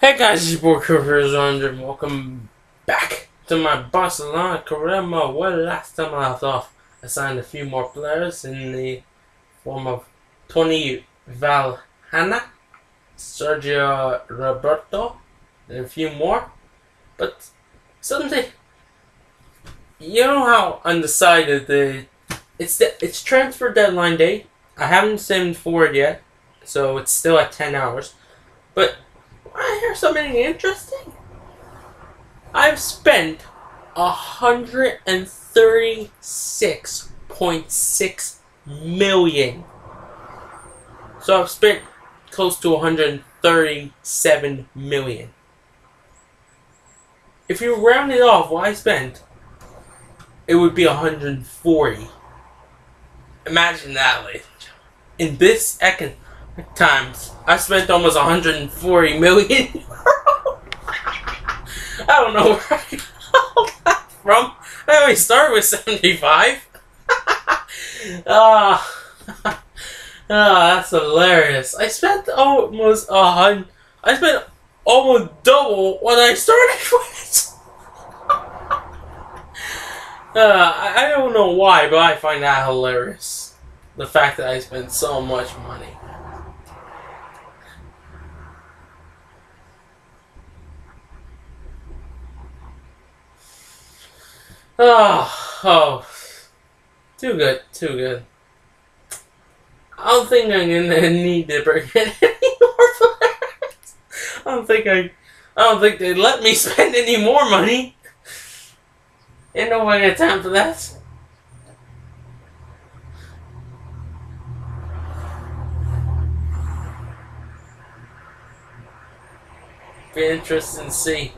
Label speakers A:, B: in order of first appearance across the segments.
A: Hey guys, it's your boy Chris and welcome back to my Barcelona career mode. Well, last time I left off, I signed a few more players in the form of Tony Valhana, Sergio Roberto, and a few more. But suddenly, you know how undecided the it's the it's transfer deadline day. I haven't signed forward yet, so it's still at ten hours, but. I hear something interesting. I've spent a hundred and thirty-six point six million. So I've spent close to 137 million. If you round it off what I spent, it would be 140. Imagine that, ladies In this econ times. I spent almost 140 million. I don't know where I got that from. I only started with 75. Ah, uh, that's hilarious. I spent almost a hundred. I spent almost double when I started with. uh, I don't know why, but I find that hilarious. The fact that I spent so much money. Oh, oh, too good, too good. I don't think I'm gonna need to bring in any more players. I don't think I, I don't think they let me spend any more money. Ain't nobody got time for that. Be interesting to see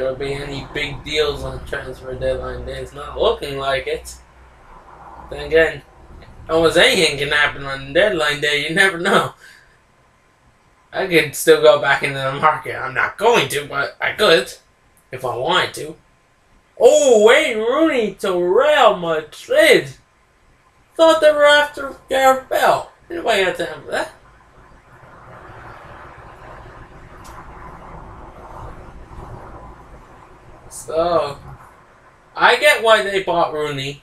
A: there will be any big deals on transfer deadline day. It's not looking like it. Then again, almost anything can happen on deadline day. You never know. I could still go back into the market. I'm not going to, but I could if I wanted to. Oh, Wayne Rooney to Real Madrid. Thought they were after Gareth Bale. Anybody got time for that? So, I get why they bought Rooney.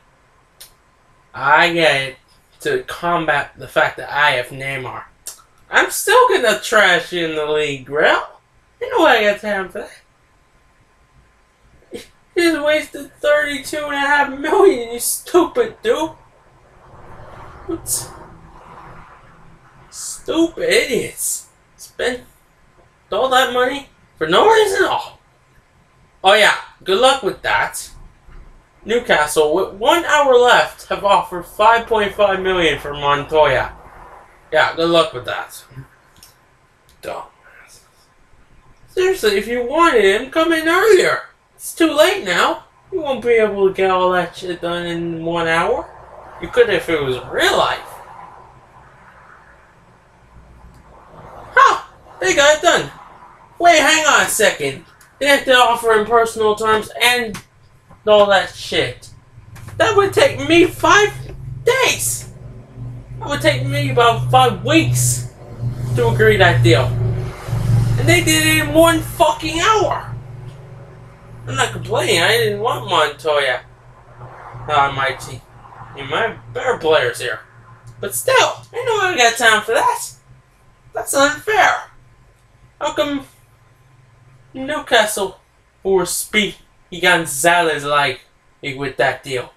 A: I get it to combat the fact that I have Neymar. I'm still gonna trash in the league, bro. You know I got time for that. He's wasted thirty-two and a half million, you stupid dude. What? Stupid idiots. Spend all that money for no reason at all. Oh yeah, good luck with that. Newcastle, with one hour left, have offered 5.5 million for Montoya. Yeah, good luck with that. Dumb. Seriously, if you wanted him, come in earlier. It's too late now. You won't be able to get all that shit done in one hour. You could if it was real life. Huh! They got it done. Wait, hang on a second. They have to offer in personal terms and all that shit. That would take me five days. That would take me about five weeks to agree that deal. And they did it in one fucking hour. I'm not complaining. I didn't want Montoya on my team. Mean, my better players here. But still, I know I got time for that. That's unfair. How come Newcastle or speak Gonzalez like with that deal.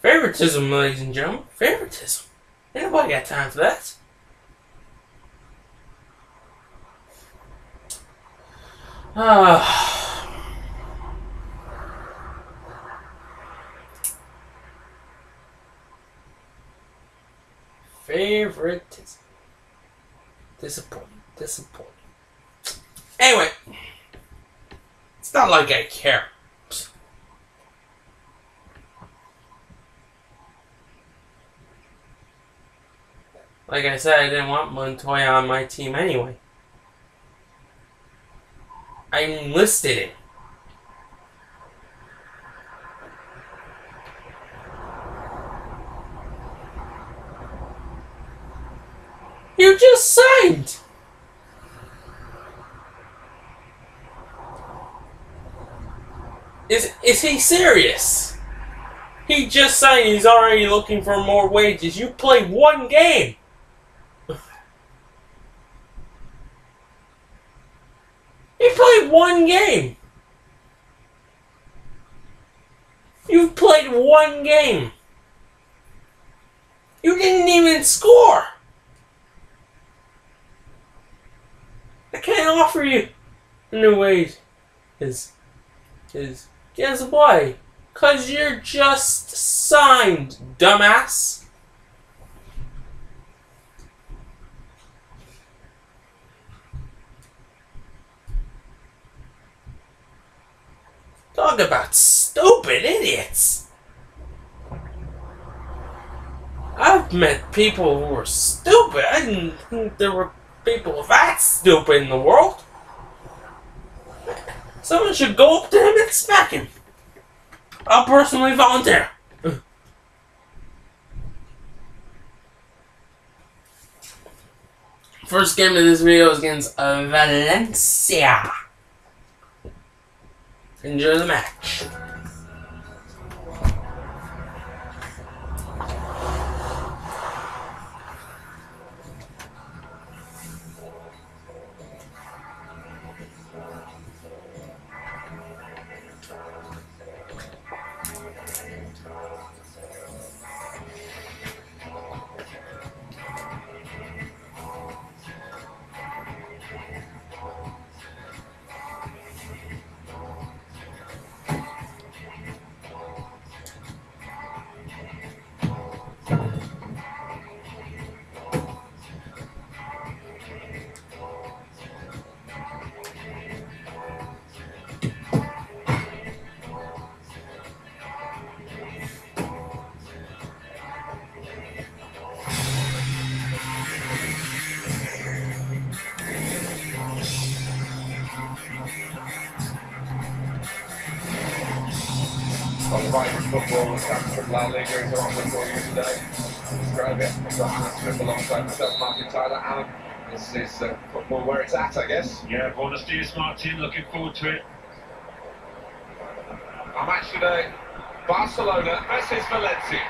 A: Favoritism, ladies and gentlemen. Favoritism. Ain't nobody got time for that. Ah. Favoritism. Disappointing. Disappointing. Anyway, it's not like I care. Like I said, I didn't want Montoya on my team anyway. I enlisted him. You just signed. Is is he serious? He just signed. He's already looking for more wages. You played one game. He played one game. You've played one game. You didn't even score. I can't offer you new wage. Is is guess why? Cause you're just signed, dumbass. Talk about stupid idiots. I've met people who were stupid. I didn't think there were people that stupid in the world. Someone should go up to him and smack him. I'll personally volunteer. First game of this video is against uh, Valencia. Enjoy the match.
B: Football was comes from La Liga is on for you today. Describe it. I've got Alan Smith alongside myself, Martin Tyler. Alan, this is uh, football where it's at, I guess.
C: Yeah, Buenos dias, Martin. Looking forward to it.
B: Our match today, Barcelona versus Valencia.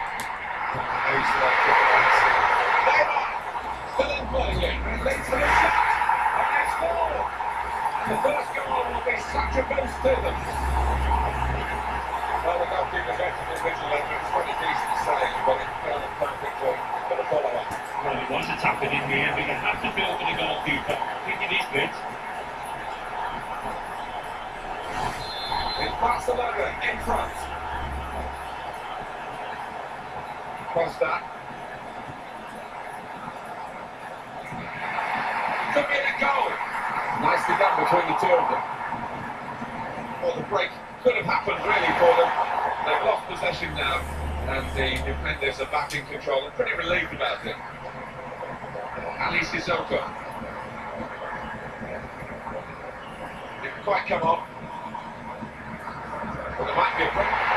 B: Who's the Valencia? Neymar, still in play here. And leads to the shot. And they score. The first goal will be such a boost to them. Well, the goalkeeper got to the vigilant. It's pretty decent save,
C: Well, it was a tapping in the end, but you have to feel for the goalkeeper. I think it is good.
B: It's Barcelona in front. Costa. Could be a goal. Nicely done between the two of them. Well, the break could have happened really for them. They've lost possession now, and the defenders are back in control. I'm pretty relieved about it. Ali Sissoko. Didn't quite come off. Well, there might be a break.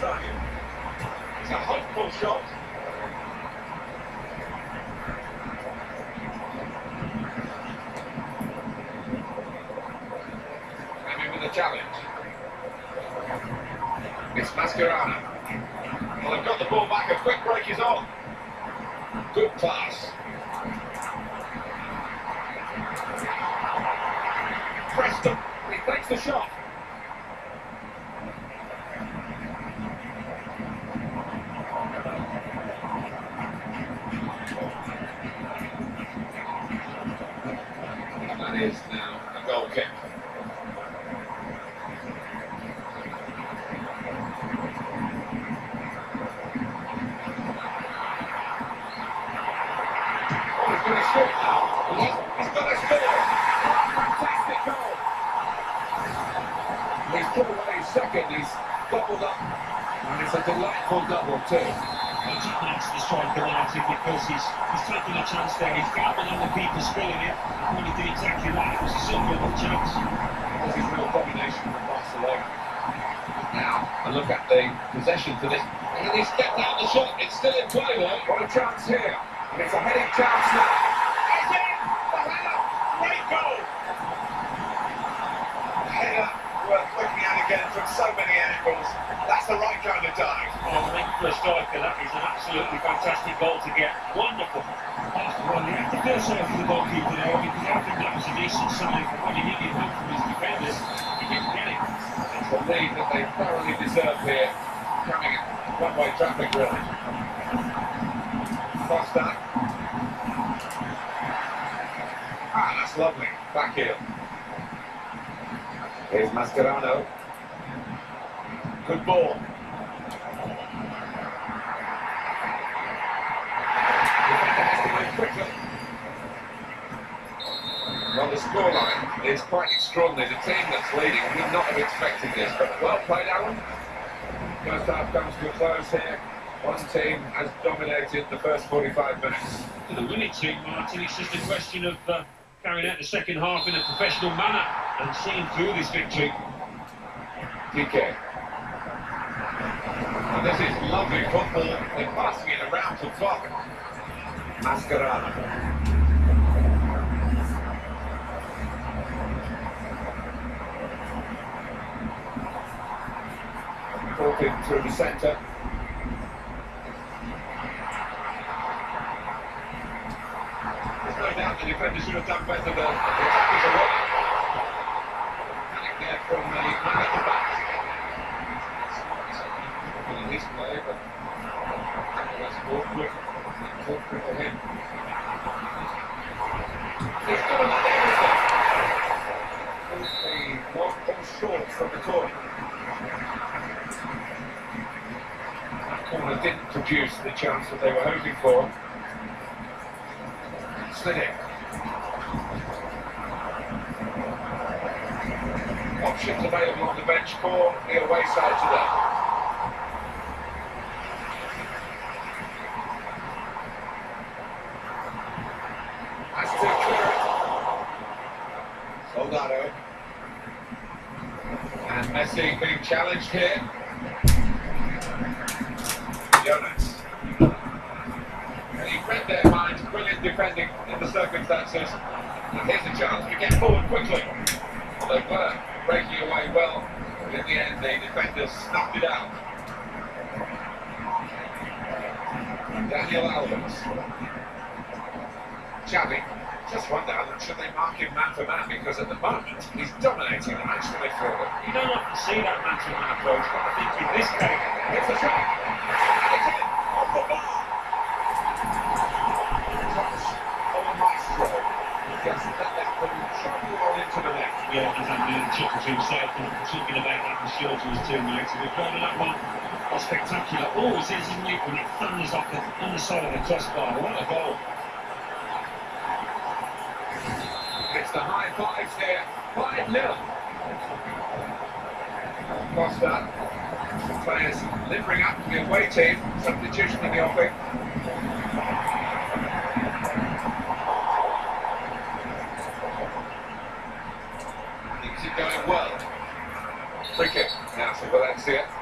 B: It's a hopeful shot. Maybe with a challenge. It's Mascherano. Well, they've got the ball back. A quick break is on. Good pass. Preston. He takes the shot. That is now a goal kick. Oh, he's going to shoot now. He's, he's got to score. Fantastic goal. He's put away his second. He's doubled up. And it's a delightful double, too.
C: He matched the striker largely because he's, he's taking a chance there. He's gambled on the people spilling it. And when he did exactly that, it was a silver chance.
B: This is real domination from Barcelona. Now, a look at the possession for this. And he stepped out the shot. It's still in play, though. What a chance here. And it's a heading chance now. Again! The header! Great goal! The header worth looking at again from so many angles. That's the right kind of dive.
C: Oh, I think for a that is an absolutely fantastic goal to get. Wonderful. Well, you have to feel sorry for the goalkeeper there I think that was a decent sign from what he needed from his defenders. He didn't get it.
B: A lead that they thoroughly deserve here. Coming in one-way traffic, really. That. Ah, that's lovely. Back here. Here's Mascherano. Good ball. Well, the scoreline is quite extraordinary. The team that's leading would not have expected this, but well played, Alan. First half comes to a close here. One team has dominated the first 45 minutes.
C: For the winning team, Martin, it's just a question of uh, carrying out the second half in a professional manner and seeing through this victory.
B: Piqué. And this is lovely football. They're passing it around to Fock. Mascherano. Through the centre. There's no doubt the defender should have done better. The attackers are. Panic there from the man at the back. At least play, but that's awkward. Awkward for him. He's doing everything. The long ball short from the corner. Corner didn't produce the chance that they were hoping for. Slid in. Options available on the bench for the away side today. Has to clear. Soldado. And Messi being challenged here. Jonas. And he read their minds, brilliant defending in the circumstances. And here's a chance to get forward quickly. They were breaking away well, but in the end the defenders snuffed it out. Daniel Alves. Xavi. Just wonder, how should they mark him man for man? Because at the moment, he's dominating the match for forward.
C: You don't often see that man to man approach, but I think in this case,
B: It's a shot. And it's in. Off the bar. Touch of a maestro. Gets that left foot sharply on into the net.
C: Yeah, as Andy chucked to himself and talking about that and sure to his teammates. And the goal of that one was spectacular. Always is, isn't it, when it thunders off the underside of the crossbar. What a goal.
B: It's the high fives here. 5 0. Costa. Players limbering up to the away team. Substitution in the offing. Keeps it going well. Free kick now for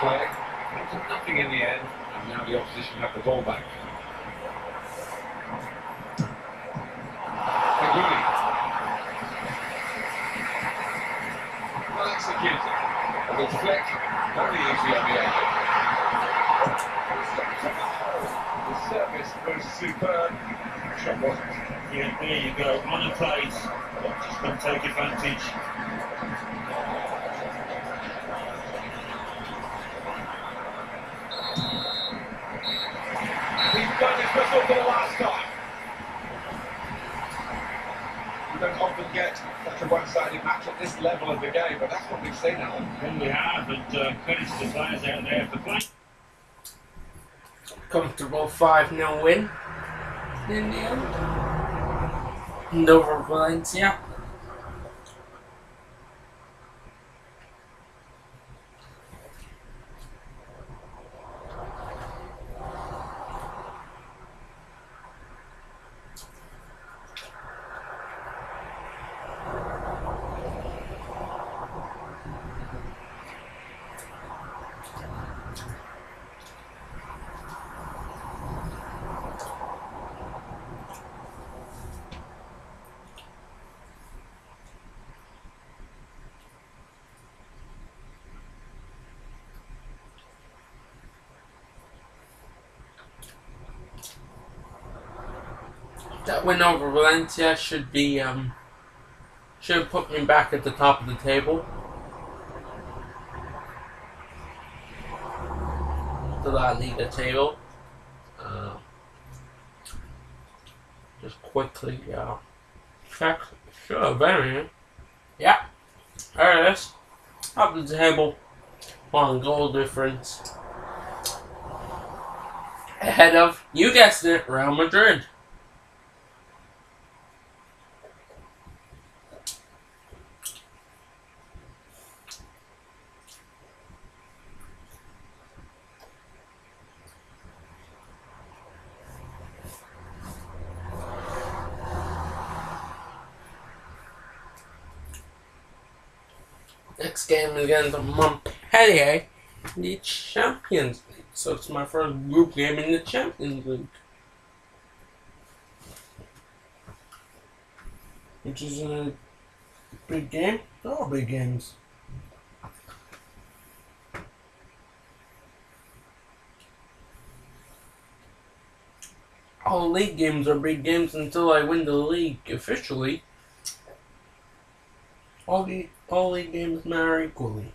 B: play. Nothing in the end, and now the opposition have the ball back. Well executed. A little flick, very easy on the end. The service was superb. Shot wasn't.
C: Yeah, there you go. On a plate. Just going to take advantage.
B: And he's done his whistle for the last time. You don't often get such a one-sided match at this level of the game, but that's what we've seen, Alan.
C: Well, we have, and uh, credit to the players out there for playing.
A: Comfortable 5 0 win in the end. And over Valencia. That win over Valencia should be um should put me back at the top of the table. the La Liga table. Uh, just quickly uh, check. Sure, very. Yeah. There it is. Up the table. One goal difference. Ahead of, you guessed it, Real Madrid. Next game is against Montpellier, the Champions League. So it's my first group game in the Champions League. Which is a big game. They're all big games. All league games are big games until I win the league officially. All the all league games matter equally.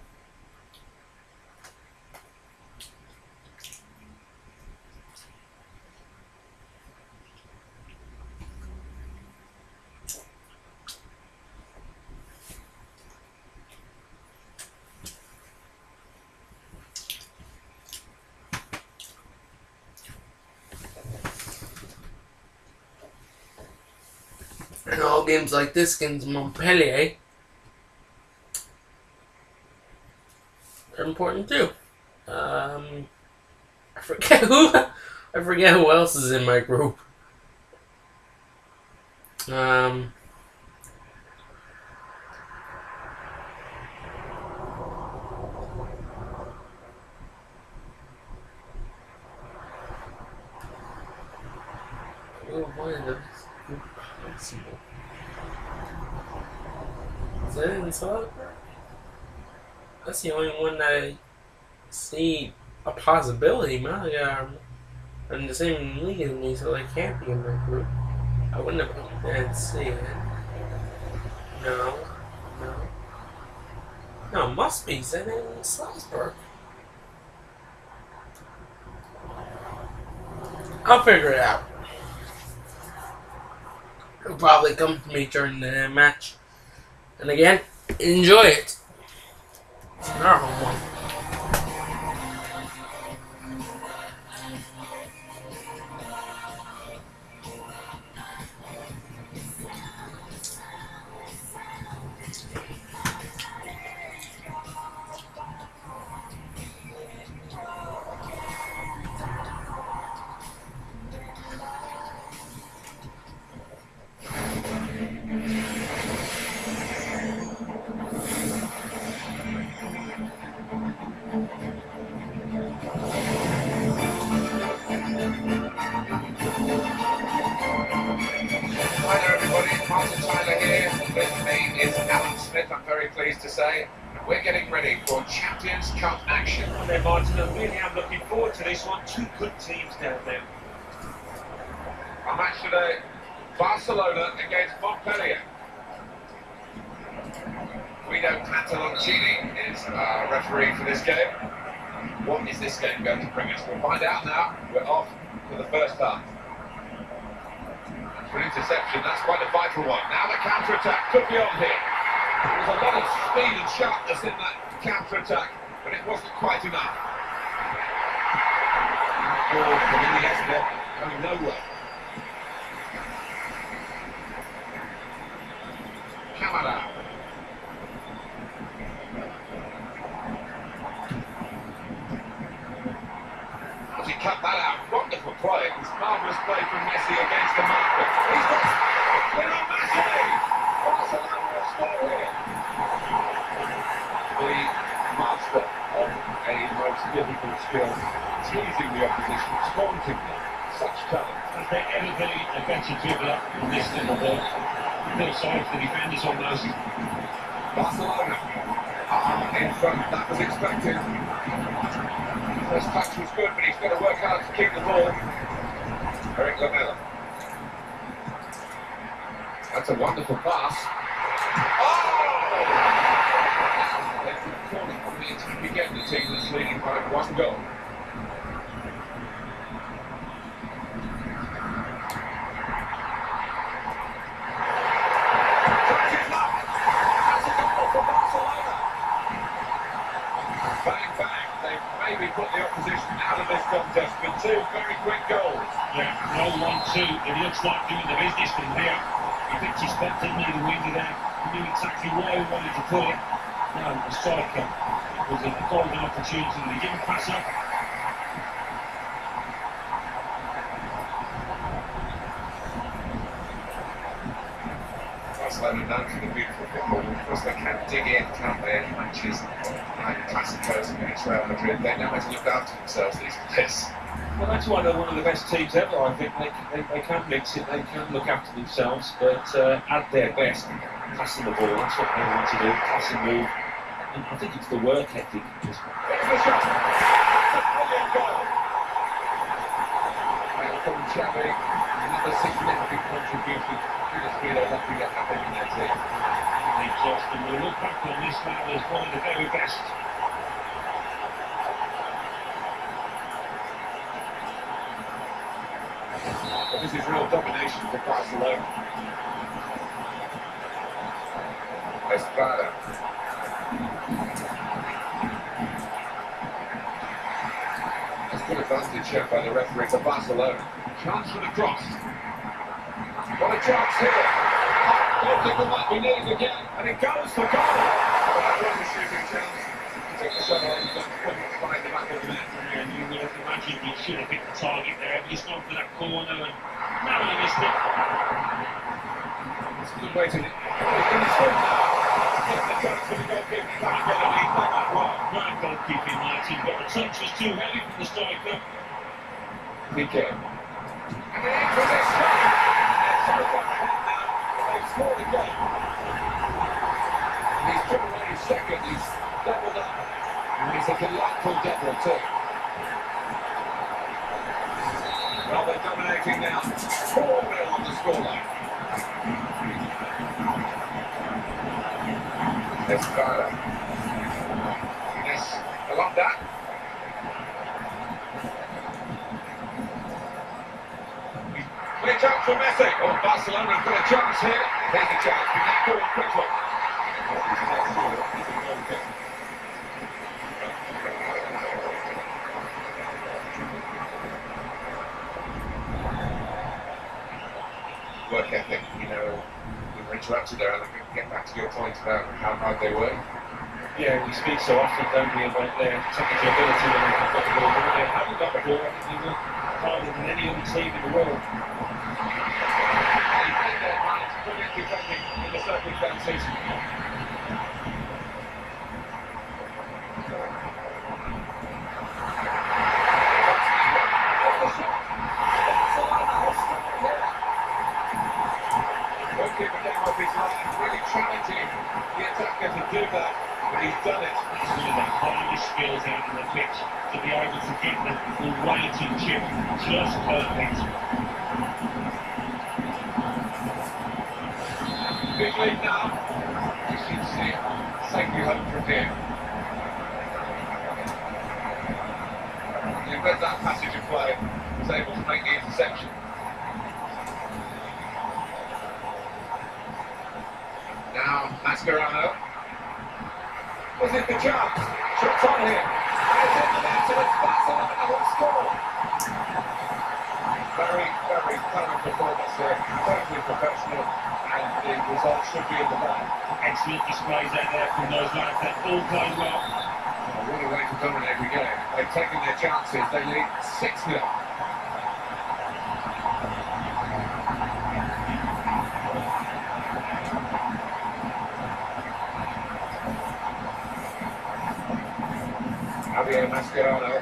A: And all games like this against Montpellier important too. Um, I forget who I forget who else is in my group. Um, why is group possible? Is that? That's the only one that I see a possibility. Malaga are um, in the same league as me, so they can't be in my group. I wouldn't have put that see it. No, no. No, must be. That in Salzburg? I'll figure it out. It'll probably come to me during the match. And again, enjoy it. It's our home one.
C: Two good teams down there.
B: Our match today, Barcelona against Montpellier. Guido Pantaloncini is our referee for this game. What is this game going to bring us? We'll find out now. We're off for the first half. For interception, that's quite a vital one. Now the counter-attack could be on here. There was a lot of speed and sharpness in that counter-attack, but it wasn't quite enough. Ball from Iniesta going nowhere. Camara. As he cut that out, wonderful play. It's marvellous play from Messi against the marker. He's got Lionel Messi! Barcelona score here. The master of a most difficult skill, teasing the opposition, taunting them. Such talent.
C: I think everybody a better dribbler in this little ball. Both sides, the defenders almost.
B: Barcelona are in front. That was expected. First touch was good, but he's got to work hard to keep the ball. Erik Lamela. That's a wonderful pass. Oh! From the attack again, the team that's leading by one goal. They maybe put the opposition out of this contest with two very quick goals.
C: Yeah, no one, two. It looks like doing the business from here. He picked his spot, didn't he, the winger there. He knew exactly where he wanted to put it. Now, the striker was a opportunity. He didn't pass up.
B: Barcelona known for the beautiful football. Of course, they can dig in, can't they, in matches like Clásicos against Real Madrid. They know how to look after themselves these days.
C: Well, that's why they're one of the best teams ever. I think they, they, they can mix it, they can look after themselves, but uh, at their best, passing the ball, that's what they want to do, pass and move. And I think it's the work ethic.
B: The shot. Brilliant goal. And from Xavi, another significant contribution to the speed of nothing that happened in their team.
C: They just, and we look back on this man as one of the very best.
B: But this is real domination for Barcelona. Espada. That's good advantage here by the referee for Barcelona. Chance for the cross. What a chance here. Goalkeeper might be needed again, and it goes for goal. That was a shooting chance. He took the shot on, but couldn't find the back of the net.
C: And you would have imagined he should have hit the target there, but he's gone for that corner and narrowly missed it.
B: It's a good way to... He's in the swing now. The chance for the goalkeeper. He can't get it. He's done that wrong.
C: Goalkeeping, Martin, but the touch was too heavy from the striker.
B: Piqué. And for they're dominating now. 4-0 on the scoreline. Espada. Yes, I love that. Chance for Messi. Oh, Barcelona have got a chance here. Here's the chance. Can they do it quickly? Work ethic, you know, we were interrupted there, and I can get back to your point about how hard they work.
C: Yeah, we speak so often, don't we, about their technical ability when they've got the ball. They haven't got the ball, I think they work harder than any other team in the world.
B: They played their part, brilliant down off his line, really challenging the attacker to do that, but he's done it.
C: It's one of the hardest skills out on the pitch to be able to get the, the weighted chip just perfect.
B: Big lead now. You should see safely home from here. You read that passage of play, was able to make the interception. Now, Mascherano. Was it the chance? Shots on him. And it's in the net, and it's Barcelona who score. Very, very clever performance there. Totally professional, result should be in the bag.
C: Excellent displays out there from those lads. They're all playing well.
B: Oh, what a way to dominate the game. They've taken their chances. They lead 6 0. Javier Mascherano.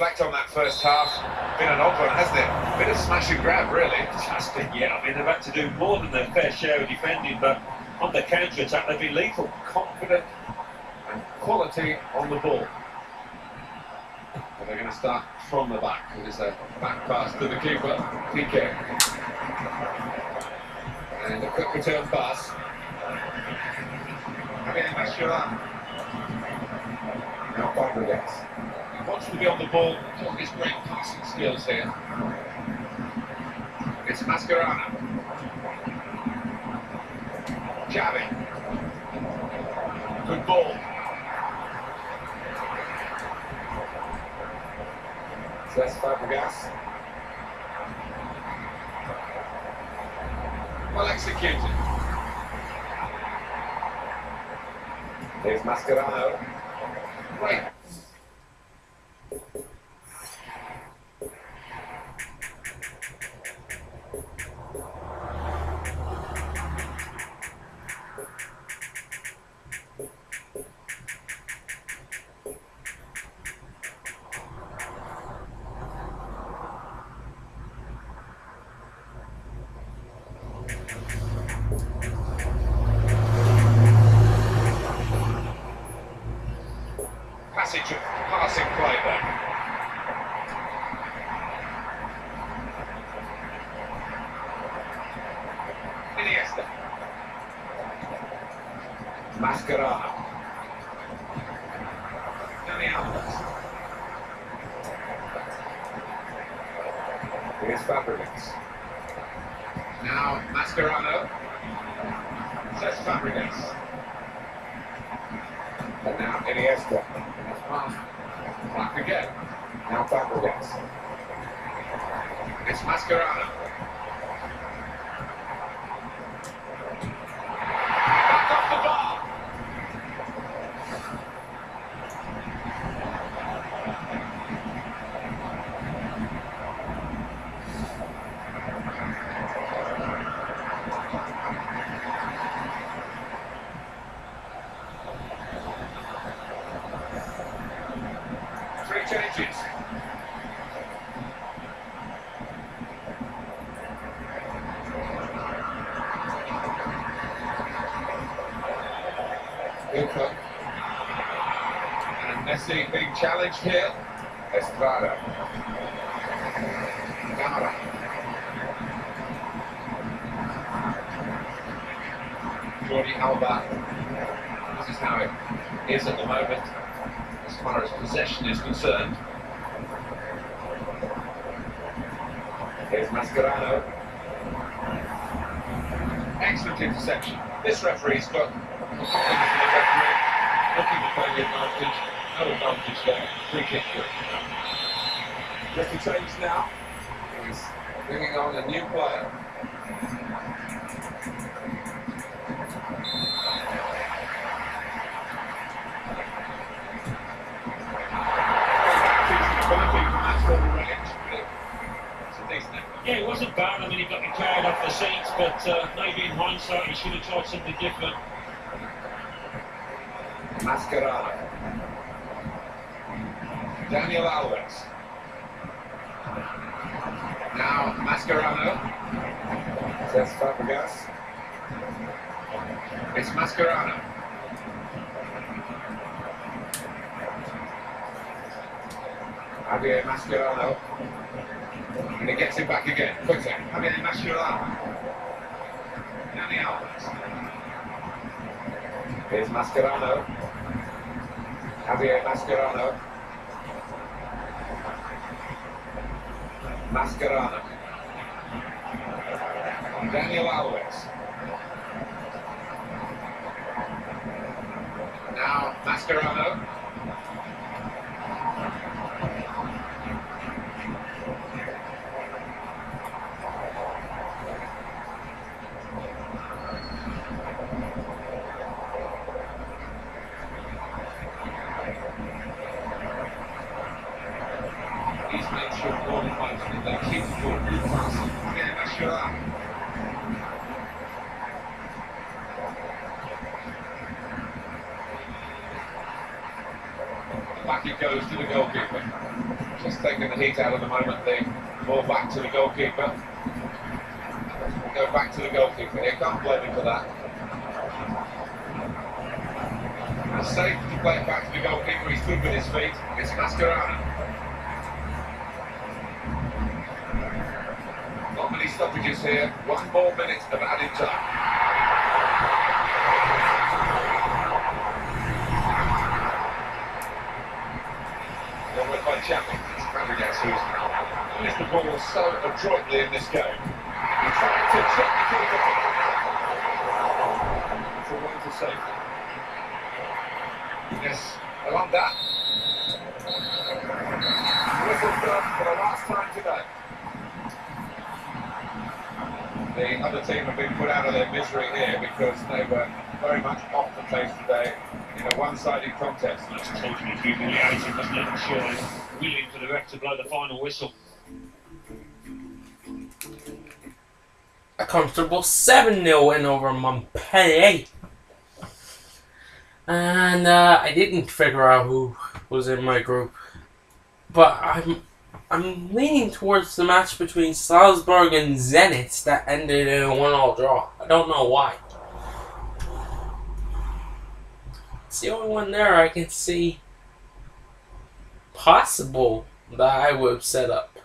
B: Reflect on that first half. Been an odd one, hasn't it? Bit of smash and grab, really.
C: Fantastic, yeah. I mean, they've had to do more than their fair share of defending, but on the counter-attack, they've been lethal.
B: Confident and quality on the ball. And they're going to start from the back. It is a back pass to the keeper, Piqué. And a quick return pass. Javier Mascherano. Now Fabregas. Wants to be on the ball, all his great passing skills here. It's Mascherano. Xavi. Good ball. Cesc Fabregas. Well executed. Here's Mascherano. Great. Ilka. And Messi being challenged here. Estrada. Gamara. Jordi Alba. This is how it is at the moment as far as possession is concerned. Here's Mascherano. Excellent interception. This referee's got confidence in the referee, the advantage. No advantage there. Free kick. Just a change now. He's bringing on a new player.
C: Yeah, it wasn't bad. I mean, he got carried off the seats, but uh, maybe in hindsight, he should have tried something different.
B: Mascherano. Daniel Alves. Now Mascherano. Cesc Fabregas. It's Mascherano. Javier Mascherano. And he gets him back again. Quickly. Javier Mascherano. Dani Alves. Here's Mascherano. Javier Mascherano. Mascherano. Daniel Alves. Now Mascherano. He's made sure all the fights that they're capable of Newcastle. Javier Mascherano. Back it goes to the goalkeeper. Just taking the heat out of the moment. The ball back to the goalkeeper. Go back to the goalkeeper. You can't blame him for that. Safe to play it back to the goalkeeper. He's good with his feet. It's Mascherano. Not many stoppages here. One more minute of added time. One with by Chapman. Fabregas who's used the ball so adroitly in this game. He tried to check the keeper. It's a way. Yes, I want that. Whistle done for the last time today. The other team have been put out of their misery here because they were very much off the place today in a one-sided contest.
C: That's totally humiliating, doesn't it? I'm sure he's willing for the ref to blow the final whistle.
A: A comfortable 7 0 win over Montpellier. And uh, I didn't figure out who was in my group. But I'm I'm leaning towards the match between Salzburg and Zenit that ended in a one all draw. I don't know why. It's the only one there I can see possible that I would have set up.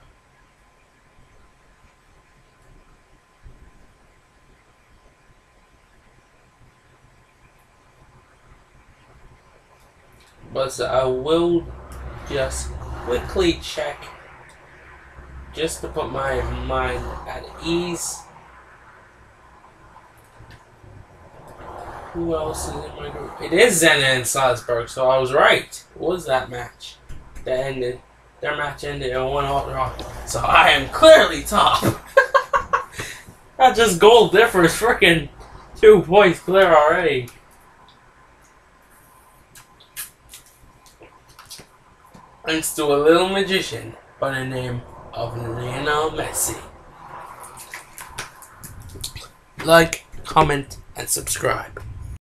A: But uh, I will just quickly check just to put my mind at ease. Who else is in my group? It is Zenit and Salzburg, so I was right. What was that match that ended? Their match ended in one all draw. So I am clearly top. that just goal difference, freaking two points clear already. Thanks to a little magician by the name of Lionel Messi. Like, comment, and subscribe.